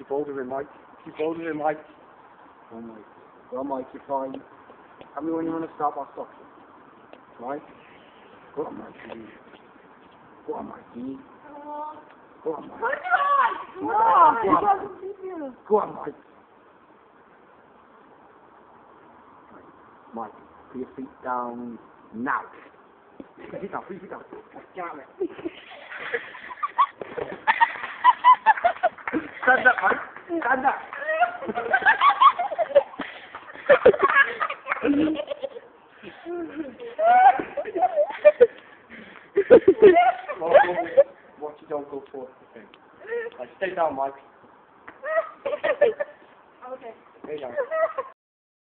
Keep hold of him, Mike. Keep hold of him, Mike. Go on, Mike. Go on, Mike, you're fine. Tell me when you want to stop, I'll stop you. Right? Go on, Mikey. Go on, Mikey. Go on, Mike. Come Go on! on. Go on, Mike. Mike, put your feet down now. Put your feet down, put your feet down. Damn it. Stand up, Mike. Stand up. Well, Watch you don't go forward. Okay. Like, stay down, Mike. Okay. Stay down.